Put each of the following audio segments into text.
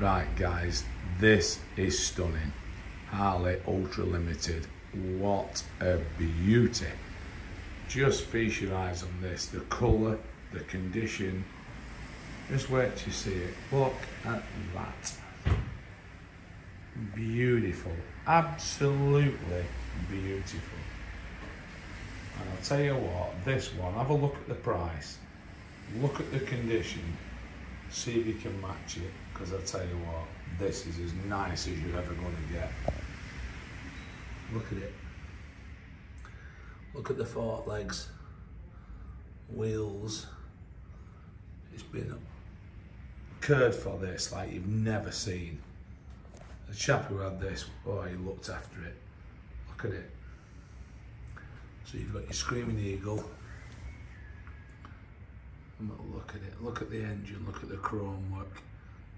Right, guys, this is stunning. Harley Ultra Limited. What a beauty. Just feast your eyes on this. The colour, the condition. Just wait you see it. Look at that. Beautiful. Absolutely beautiful. And I'll tell you what, this one, have a look at the price. Look at the condition. See if you can match it. Because I'll tell you what, this is as nice as you're ever going to get. Look at it. Look at the fork legs, wheels. It's been curved for this like you've never seen. The chap who had this, oh, he looked after it. Look at it. So you've got your Screaming Eagle. Look at it. Look at the engine. Look at the chrome work.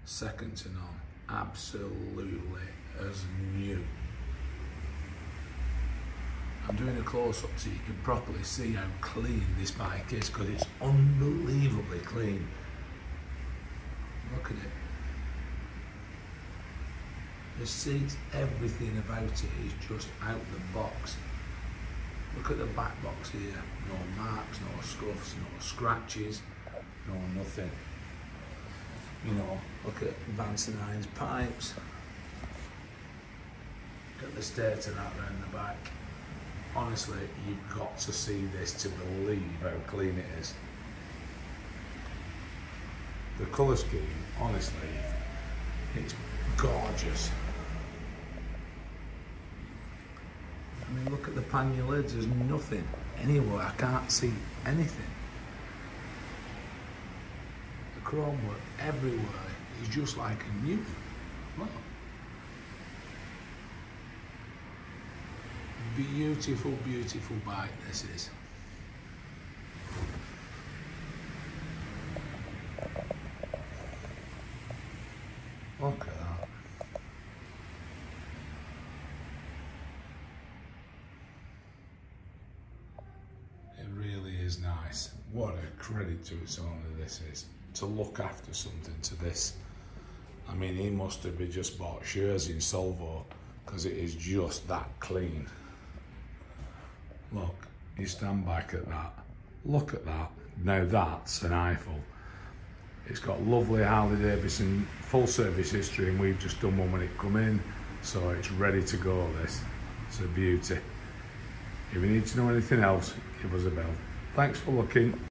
Second to none. Absolutely as new. I'm doing a close up so you can properly see how clean this bike is because it's unbelievably clean. Look at it. The seats, everything about it is just out the box. Look at the back box here. No marks, no scuffs, no scratches, no nothing. You know, look at Hines pipes. Look at the state of that round the back honestly, you've got to see this to believe how clean it is. The colour scheme, honestly, it's gorgeous. I mean, look at the pannier lids, there's nothing anywhere, I can't see anything. The chrome work everywhere is just like a new. Look. beautiful, beautiful bike this is. Look at that. It really is nice. What a credit to its owner this is. To look after something to this. I mean, he must have been just bought shares in Solvol because it is just that clean. Look, you stand back at that. Look at that. Now that's an eyeful. It's got lovely Harley Davidson full service history and we've just done one when it come in. So it's ready to go this. It's a beauty. If you need to know anything else, give us a bell. Thanks for looking.